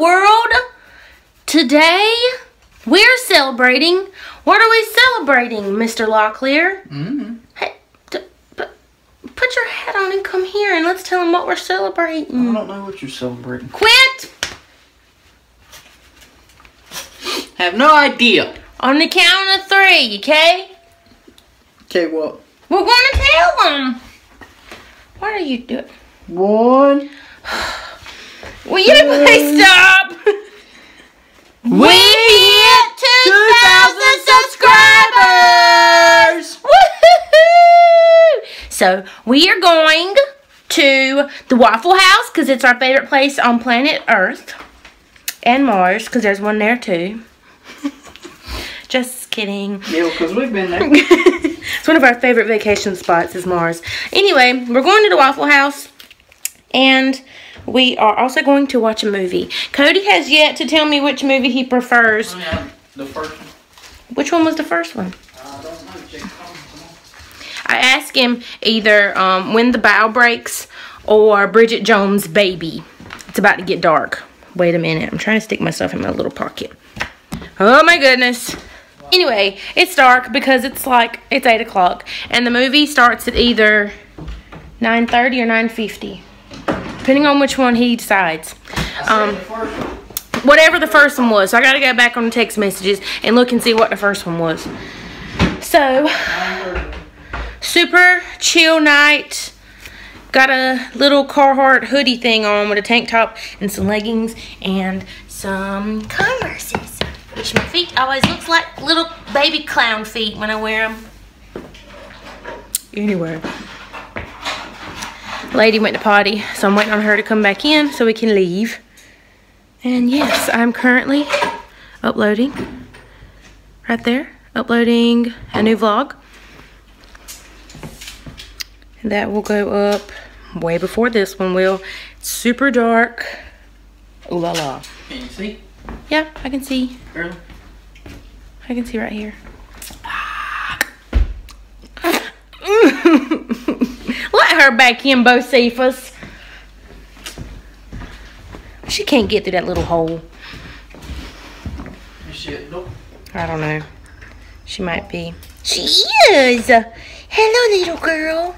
world. Today, we're celebrating. What are we celebrating, Mr. Locklear? Mm-hmm. Hey, put your hat on and come here and let's tell them what we're celebrating. I don't know what you're celebrating. Quit! Have no idea. On the count of three, okay? Okay, what? We're gonna tell them. What are you doing? One. Will you please stop? So we are going to the Waffle House because it's our favorite place on planet Earth and Mars because there's one there too. Just kidding. Yeah, because we've been there. it's one of our favorite vacation spots is Mars. Anyway, we're going to the Waffle House and we are also going to watch a movie. Cody has yet to tell me which movie he prefers. Oh, yeah, the first one. Which one was the first one? I I asked him either um, When the Bough Breaks or Bridget Jones' Baby. It's about to get dark. Wait a minute. I'm trying to stick myself in my little pocket. Oh my goodness. Anyway, it's dark because it's like, it's 8 o'clock. And the movie starts at either 9.30 or 9.50. Depending on which one he decides. Um, whatever the first one was. So I got to go back on the text messages and look and see what the first one was. So, super chill night. Got a little Carhartt hoodie thing on with a tank top and some leggings and some Converses. Which my feet always looks like little baby clown feet when I wear them. Anyway. Lady went to potty, so I'm waiting on her to come back in so we can leave. And yes, I'm currently uploading right there, uploading a new vlog. That will go up way before this one will. It's super dark. Ooh la la. Can you see? Yeah, I can see. Barely. I can see right here. Let her back in, Bocephus. She can't get through that little hole. I don't know. She might be. She is. Hello, little girl.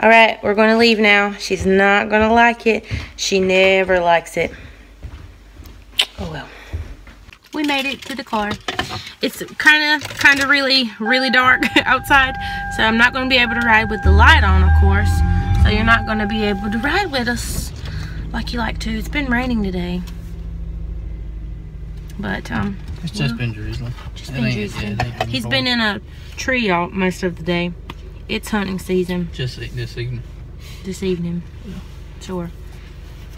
All right, we're going to leave now. She's not going to like it. She never likes it. Oh well. We made it to the car. It's kind of, kind of really, really dark outside. So I'm not going to be able to ride with the light on, of course. So you're not going to be able to ride with us like you like to. It's been raining today. But, um, It's just been drizzling. just been ain't- drizzling. yeah, been He's cold. been in a tree all most of the day. It's hunting season Just this evening. this evening. Sure.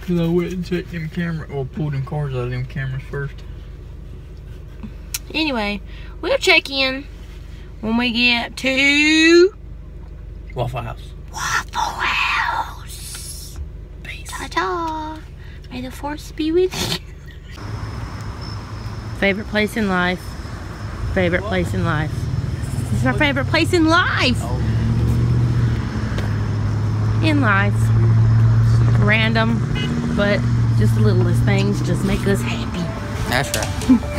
Cause I went and checked them camera or pulled them cars out of them cameras first. Anyway, we'll check in when we get to Waffle House. Waffle House. Peace. Ta-ta. May the force be with you. Favorite place in life. Favorite place in life. This is our favorite place in life. Oh. In life. Random, but just the littlest things just make us happy. That's right.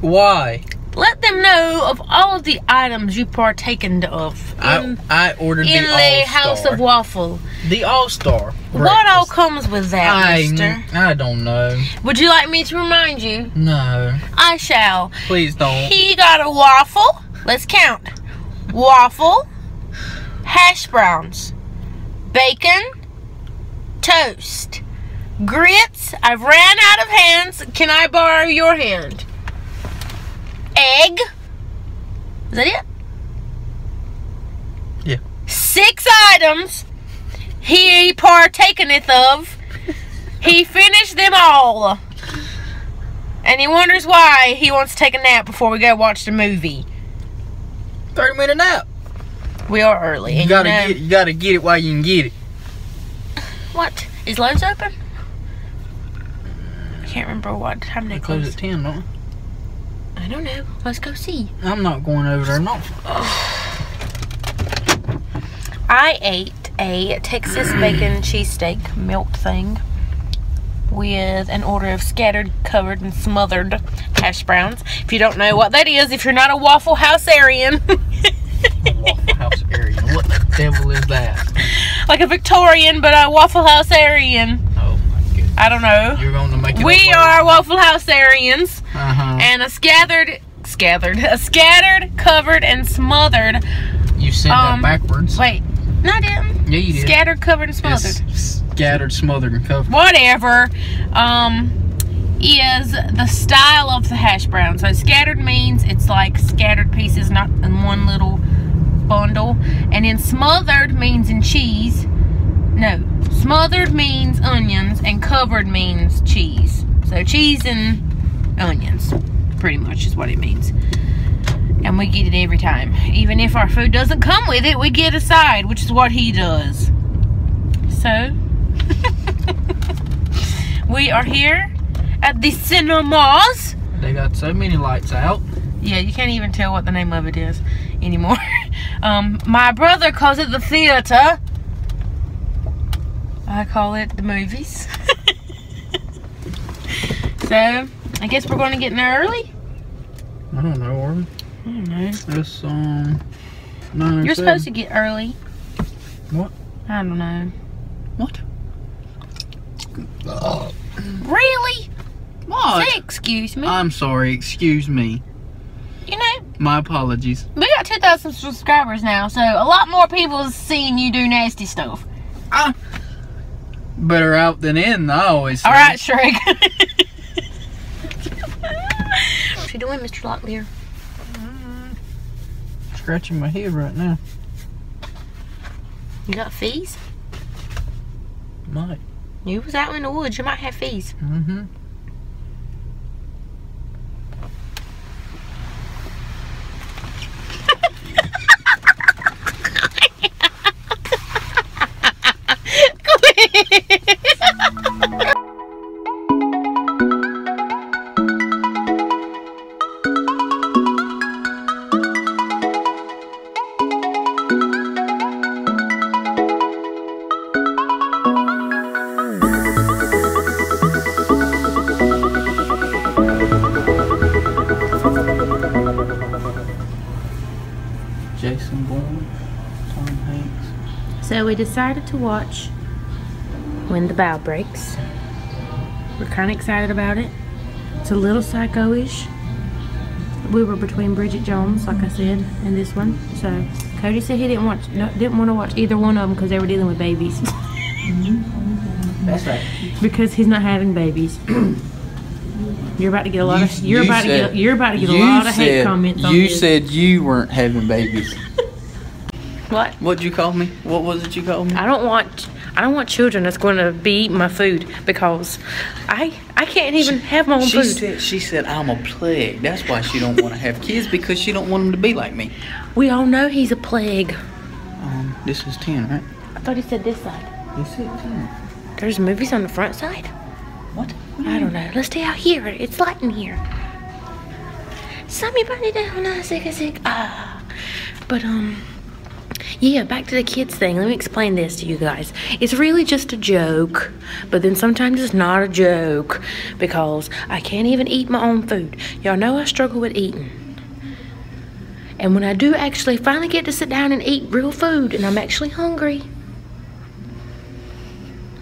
Why? Let them know of all of the items you partaken of in, I I ordered in the House of Waffle. the All Star. What all comes with that, I mister? I don't know. Would you like me to remind you? No, I shall. please don't. He got a waffle. Let's count. Waffle, hash browns, bacon, toast, Grits. I've ran out of hands. Can I borrow your hand? Egg. Is that it? Yeah. Six items he partakeneth of. He finished them all. And he wonders why he wants to take a nap before we go watch the movie. 30 minute nap. We are early. You gotta know- get it. You gotta get it while you can get it. What? Is Lowe's open? I can't remember what time they They close close. at 10, don't they? I don't know. Let's go see. I'm not going over there. no. I ate a Texas bacon cheesesteak milk thing with an order of scattered, covered, and smothered hash browns. If you don't know what that is, if you're not a Waffle House Aryan, Waffle House area. What the devil is that? like a Victorian, but a Waffle House Aryan. Oh my goodness. I don't know. You're going to make it. We are Waffle House Aryans. Uh huh. And a scattered scattered a scattered covered and smothered You said um, that backwards. wait not i didn't. Yeah, you did. scattered covered and smothered. It's scattered, smothered, and covered. whatever um is the style of the hash brown. So scattered means it's like scattered pieces not in one little bundle. And then smothered means in cheese. No smothered means onions and covered means cheese. So cheese and onions pretty much is what it means. And we get it every time. Even if our food doesn't come with it we get a side which is what he does. So we are here at the cinemas. They got so many lights out. yeah you can't even tell what the name of it is anymore. Um my brother calls it the theater. I call it the movies. So i guess we're going to get in there early I don't know, are we? I don't know. It's um. Nine You're supposed to get early. What? I don't know. What? Really? What? Say excuse me. I'm sorry. Excuse me. you know, My apologies. we got 2,000 subscribers now, so a lot more people is seeing you do nasty stuff. Better out than in. I always. Say. All right, Shrek. what you doing, Mr. Locklear? Scratching my head right now. You got fees? Might. You was out in the woods. You might have fees. Mm-hmm. We decided to watch When the Bough Breaks. We're kind of excited about it. It's a little psycho-ish. We were between Bridget Jones, like I said, and this one. So Cody said he didn't watch, no, didn't want to watch either one of them because they were dealing with babies. That's right. because he's not having babies. You're about to get a lot You- of you're you about to get you're about to get a lot of hate comments on You this. said you weren't having babies. what? What'd you call me? What was it you called me? I don't want I don't want children that's going to be eating my food because I I can't even have my own She food. said, she said I'm a plague. That's why she don't want to have kids because she don't want them to be like me. We all know he's a plague. Um, this is ten, right? I thought he said this side. This is ten. There's movies on the front side. What? I don't know. Let's stay out here. It's light in here. Somebody burn it down. Ah, sick, sick. Ah. But, um, yeah, back to the kids thing. Let me explain this to you guys. It's really just a joke, but then sometimes it's not a joke because I can't even eat my own food. Y'all know I struggle with eating. And when I do actually finally get to sit down and eat real food and I'm actually hungry,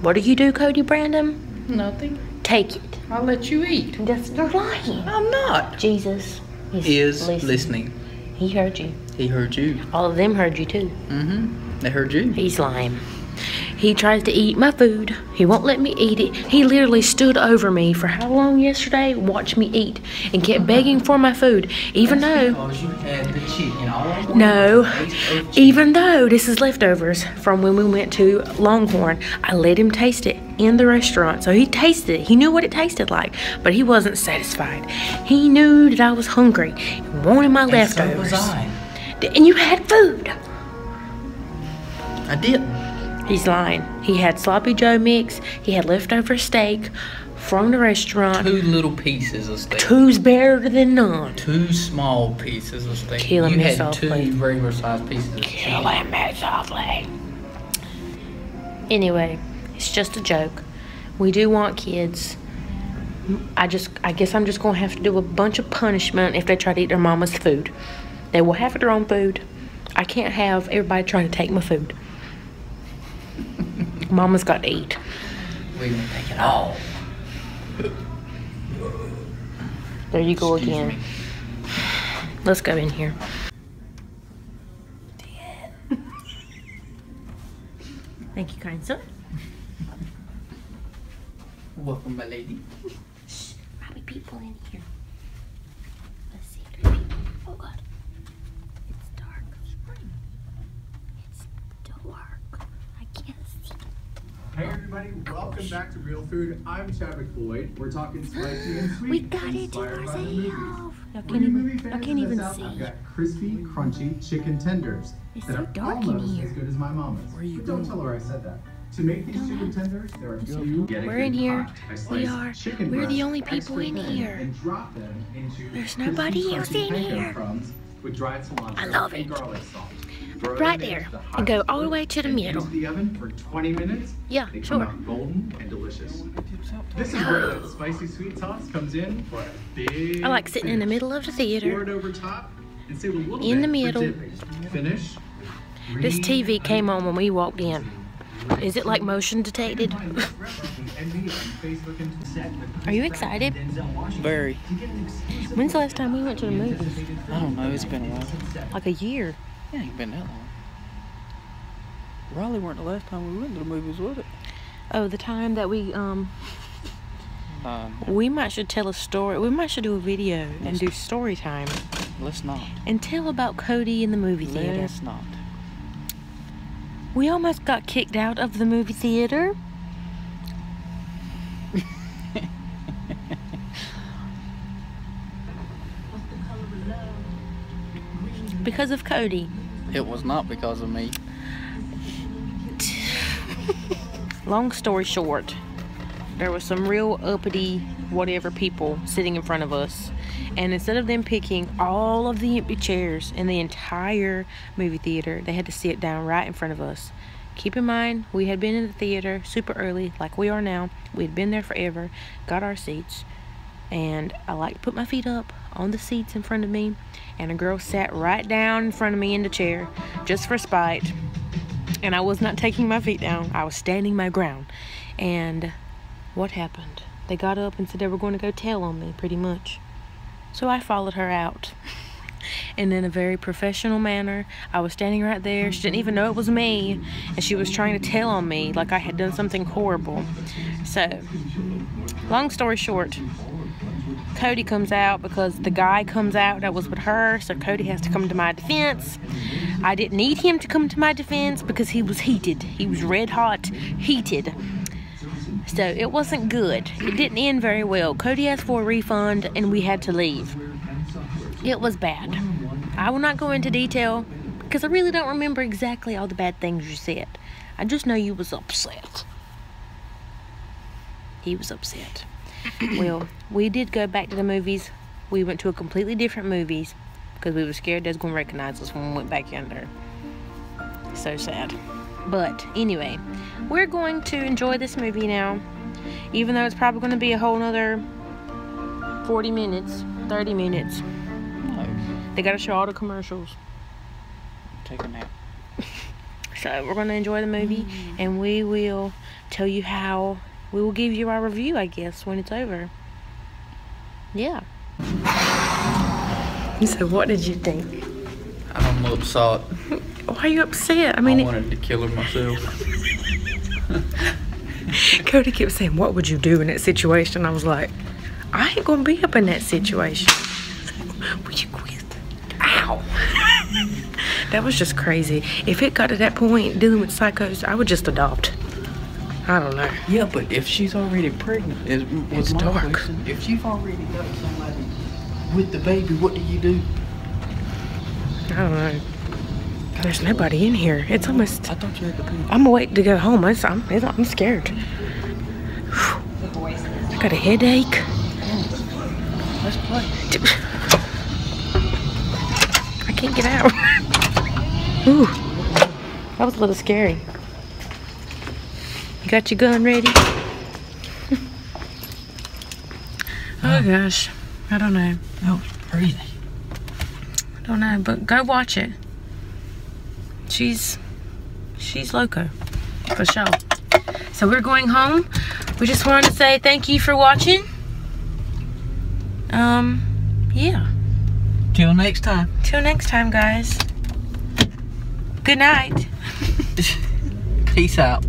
what do you do, Cody Brandon? Nothing. Take it. I'll let you eat. That's you're lying. I'm not. Jesus Is listening. He heard you. He heard you. All of them heard you too. Mm-hmm. They heard you. He's lying. He tries to eat my food. He won't let me eat it. He literally stood over me for how long yesterday? Watched me eat and kept begging for my food, even though. Because you had the chicken all No, even though this is leftovers from when we went to Longhorn, I let him taste it in the restaurant. So he tasted it. He knew what it tasted like, but he wasn't satisfied. He knew that I was hungry and wanted my And so leftovers. was I. And you had food. I didn't. He's lying. He had sloppy Joe mix. He had leftover steak from the restaurant. Two little pieces of steak. Two's better than none. Two small pieces of steak. Killing you had softly. two regular sized pieces of chicken. Killing me softly. Anyway, it's just a joke. We do want kids. I just, I guess I'm just gonna have to do a bunch of punishment if they try to eat their mama's food. They will have their own food. I can't have everybody trying to take my food. Mama's got to eat. We're gonna take it all. There you go Excuse again. me. Let's go in here. Thank you, kind sir. Welcome, my lady. Shh, probably people in here. Let's see. if there's people. Oh God. It's dark. It's dark. I can't see. Hey everybody, welcome back to Real Food. I'm Chadwick Floyd. We're talking spicy and sweet. We got it to inspired by the movies. ourselves. Y'all can't even. can't even South, I've see. got crispy, crunchy chicken tenders It's that so are dark in here. as good as my mama's. Where you but don't tell her I said that. To make these chicken tenders, there are a We're in here. We are. chicken We're the only people in here. And drop them into There's nobody else in here. Crumbs with dried cilantro I love it. Garlic salt. Throw it Right there. And go all the way to the middle. Into the oven for 20 minutes. Yeah, They come sure. out golden and delicious. This is where the spicy sweet sauce comes in for a big. I like sitting in the middle of the Pour theater. it over top and save a little In the bit for middle. Finish. This TV came on when we walked in. Is it like motion detected? Are you excited? Very. When's the last time we went to the movies? I don't know. It's been a while. Like a year. It ain't been that long. Raleigh weren't the last time we went to the movies, was it? Oh, the time that we um Uh, we might should tell a story. We might should do a video and do story time let's not. and tell about Cody in the movie theater. Let's not. We almost got kicked out of the movie theater. Because of Cody. It was not because of me. Long story short, there was some real uppity whatever people sitting in front of us. And instead of them picking all of the empty chairs in the entire movie theater, they had to sit down right in front of us. Keep in mind, we had been in the theater super early, like we are now. We had been there forever, got our seats, and I like to put my feet up on the seats in front of me. And a girl sat right down in front of me in the chair, just for spite and I was not taking my feet down. I was standing my ground. And what happened? They got up and said they were going to go tell on me, pretty much. So I followed her out. And in a very professional manner, I was standing right there. She didn't even know it was me. And she was trying to tell on me like I had done something horrible. So, long story short, Cody comes out because the guy comes out that was with her. So Cody has to come to my defense. I didn't need him to come to my defense because he was heated. He was red hot, heated. So it wasn't good. It didn't end very well. Cody asked for a refund and we had to leave. It was bad. I will not go into detail because I really don't remember exactly all the bad things you said. I just know you was upset. He was upset. Well, we did go back to the movies. We went to a completely different movies because we were scared they was gonna recognize us when we went back in there. So sad. But anyway, we're going to enjoy this movie now. Even though it's probably gonna be a whole nother 40 minutes, 30 minutes. No. They gotta show all the commercials. Take a nap. So we're gonna enjoy the movie mm. and we will tell you how we will give you our review, I guess, when it's over. Yeah. So what did you think? I'm upset. Why are you upset? I I mean, I wanted to kill her myself. Cody kept saying, What would you do in that situation? I was like, I ain't gonna be up in that situation. Would you quit? Ow. that was just crazy. If it got to that point dealing with psychos, I would just adopt. I don't know. Yeah, but if she's already pregnant, is, was It's my dark. question. If you've already got somebody with the baby, what do you do? I don't know. There's nobody in here. It's almost. I thought you had the baby. I'm gonna wait to go home. I'm, it's, I'm scared. I got a headache. Let's play. I can't get out. Ooh, that was a little scary. You got your gun ready? oh gosh, I don't know. That was crazy. I don't know, but go watch it. She's she's loco for sure. So we're going home. We just wanted to say thank you for watching. Um, yeah. Till next time. Till next time, guys. Good night. Peace out.